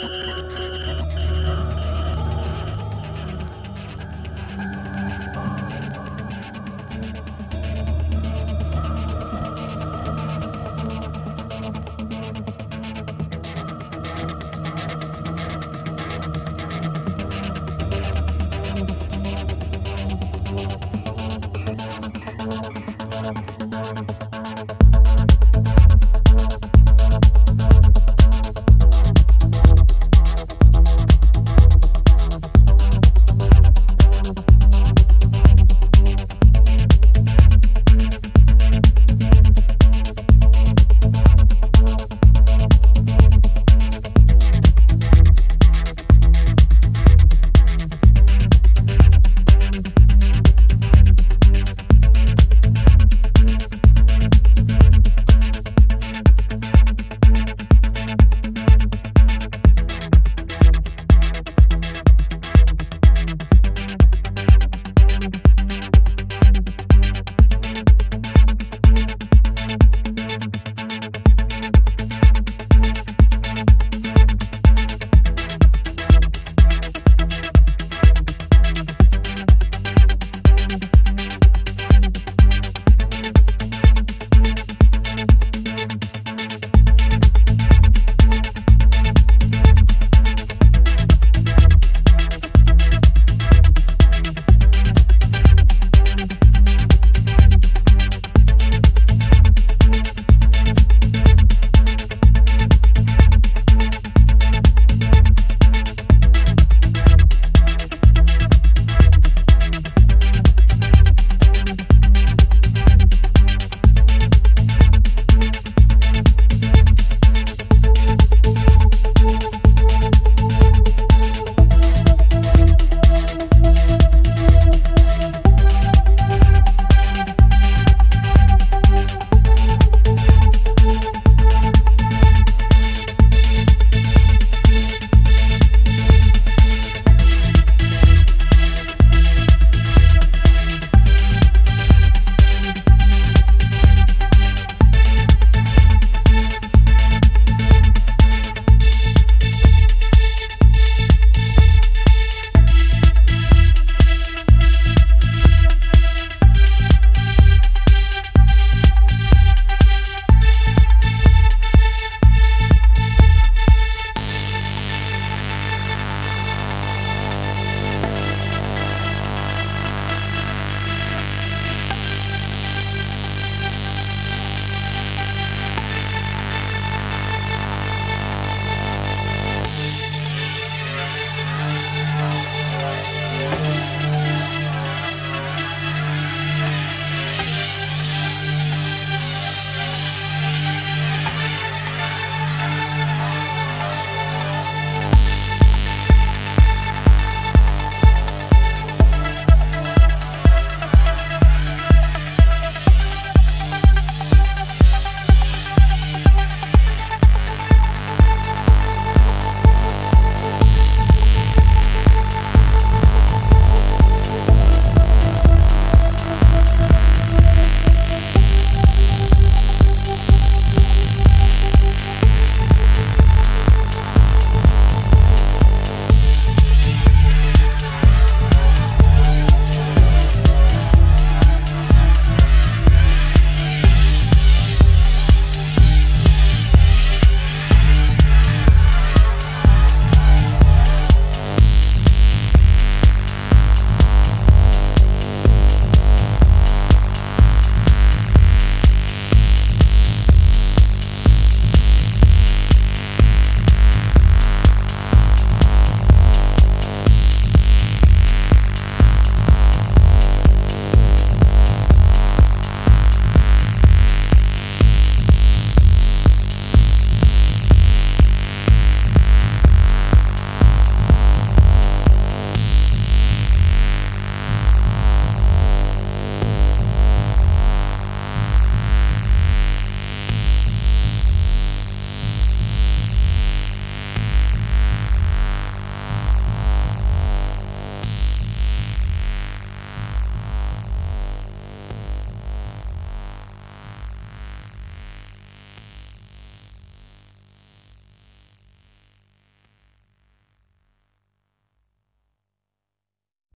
Música